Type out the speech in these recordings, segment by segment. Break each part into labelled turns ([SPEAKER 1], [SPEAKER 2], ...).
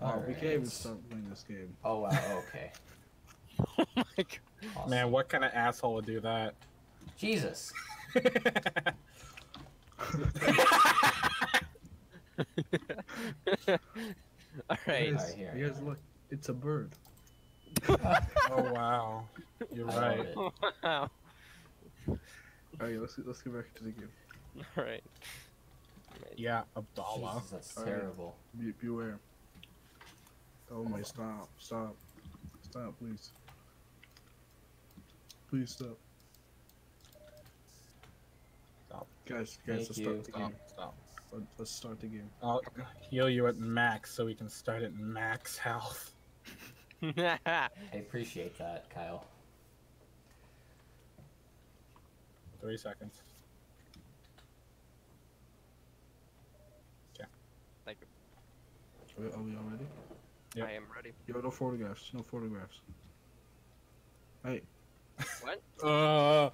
[SPEAKER 1] Oh, we can't even start playing this game.
[SPEAKER 2] Oh wow. Okay.
[SPEAKER 3] Oh my god.
[SPEAKER 2] Awesome.
[SPEAKER 4] Man, what kind of asshole would do that?
[SPEAKER 2] Jesus.
[SPEAKER 3] Alright.
[SPEAKER 1] Guys,
[SPEAKER 2] Alright, here,
[SPEAKER 1] you guys look. It's a bird.
[SPEAKER 4] oh wow, you're
[SPEAKER 2] I
[SPEAKER 4] right.
[SPEAKER 2] it.
[SPEAKER 3] wow.
[SPEAKER 1] Alright, let's let's get back to the game.
[SPEAKER 3] Alright.
[SPEAKER 4] Yeah, Abdallah.
[SPEAKER 2] Jesus, that's
[SPEAKER 1] Alright.
[SPEAKER 2] terrible.
[SPEAKER 1] Be, beware. Oh my! Stop! Stop! Stop! Please! Please stop,
[SPEAKER 4] Stop,
[SPEAKER 1] guys! Guys,
[SPEAKER 2] Thank
[SPEAKER 1] let's
[SPEAKER 2] you.
[SPEAKER 1] start the
[SPEAKER 4] stop,
[SPEAKER 1] game.
[SPEAKER 4] stop.
[SPEAKER 1] Let, let's start the game.
[SPEAKER 4] I'll heal you at max so we can start at max health.
[SPEAKER 2] I appreciate that, Kyle.
[SPEAKER 4] Three seconds. Yeah.
[SPEAKER 1] Are we, are we all ready?
[SPEAKER 4] Yep.
[SPEAKER 3] I am ready.
[SPEAKER 1] Yo, no photographs. No photographs. Hey,
[SPEAKER 3] What?
[SPEAKER 4] Uh,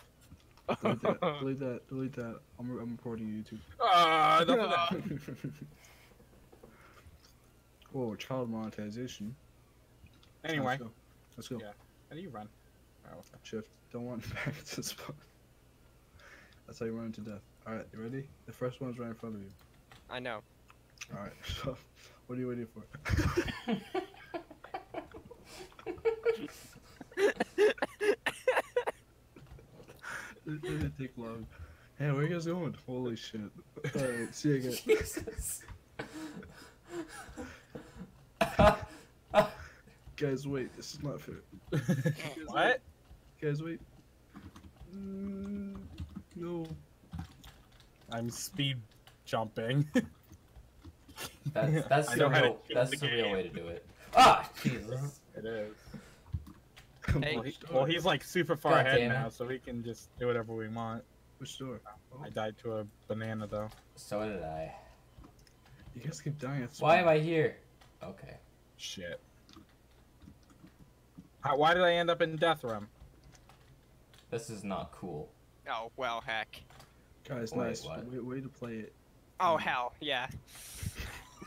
[SPEAKER 1] delete that. delete that. Delete that. I'm, I'm reporting you YouTube.
[SPEAKER 4] uh, enough of that.
[SPEAKER 1] Whoa, child monetization.
[SPEAKER 4] Anyway,
[SPEAKER 1] Let's go. Let's go.
[SPEAKER 4] Yeah. how do you run? Oh, okay.
[SPEAKER 1] Shift. Don't want back to the spot. That's how you run into death. Alright, you ready? The first one's right in front of you.
[SPEAKER 3] I know.
[SPEAKER 1] Alright, so what are you waiting for? it didn't take long. Hey, where are you guys going? Holy shit. Alright, see you again.
[SPEAKER 2] Jesus.
[SPEAKER 1] Guys, wait, this is not fair.
[SPEAKER 4] what?
[SPEAKER 1] Guys, wait. Mm, no.
[SPEAKER 4] I'm speed jumping.
[SPEAKER 2] That's that's the
[SPEAKER 4] know
[SPEAKER 2] real that's
[SPEAKER 4] the
[SPEAKER 2] the real way to do it. Ah, Jesus.
[SPEAKER 4] it is.
[SPEAKER 3] Hey.
[SPEAKER 4] Well, he, well, he's like super far
[SPEAKER 2] God
[SPEAKER 4] ahead now, so we can just do whatever we want.
[SPEAKER 1] Which door?
[SPEAKER 4] I died to a banana though.
[SPEAKER 2] So did I.
[SPEAKER 1] You guys keep dying. at
[SPEAKER 2] Why am I here? Okay.
[SPEAKER 4] Shit. How, why did I end up in death room?
[SPEAKER 2] This is not cool.
[SPEAKER 3] Oh, well, heck.
[SPEAKER 1] Guys,
[SPEAKER 2] Wait,
[SPEAKER 1] nice.
[SPEAKER 2] what?
[SPEAKER 1] Way, way to play it.
[SPEAKER 3] Oh, hell, yeah.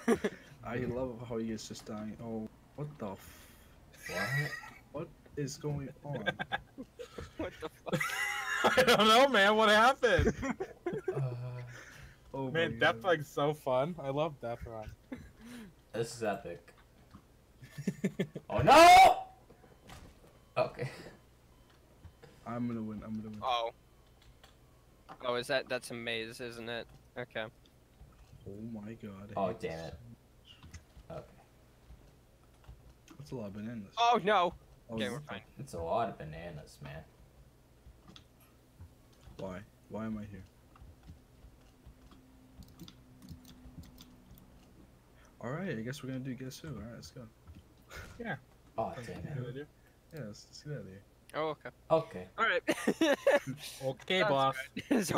[SPEAKER 1] I love how he is just dying. Oh, what the f-
[SPEAKER 2] What?
[SPEAKER 1] What is going on?
[SPEAKER 3] What the fuck?
[SPEAKER 4] I don't know, man. What happened?
[SPEAKER 2] Uh,
[SPEAKER 1] Oh
[SPEAKER 4] man,
[SPEAKER 1] my
[SPEAKER 4] Death
[SPEAKER 1] God.
[SPEAKER 4] Run's so fun. I love Death Run.
[SPEAKER 2] this is epic. Oh no! Okay.
[SPEAKER 1] I'm gonna win. I'm gonna win.
[SPEAKER 3] Oh. Oh, is that, that's a maze, isn't it? Okay.
[SPEAKER 1] Oh my god.
[SPEAKER 2] Oh damn it. Okay.
[SPEAKER 1] That's a lot of bananas.
[SPEAKER 3] Oh, no!
[SPEAKER 1] Oh,
[SPEAKER 3] Okay, we're fine.
[SPEAKER 2] It's a lot of bananas, man.
[SPEAKER 1] Why? Why am I here? Alright, I guess we're gonna do guess who. Alright, let's go. Yeah.
[SPEAKER 2] Oh damn it.
[SPEAKER 1] Yeah, let's, let's get out of here.
[SPEAKER 3] Oh, okay.
[SPEAKER 2] Okay.
[SPEAKER 3] Alright.
[SPEAKER 4] Okay, boss.
[SPEAKER 3] good. So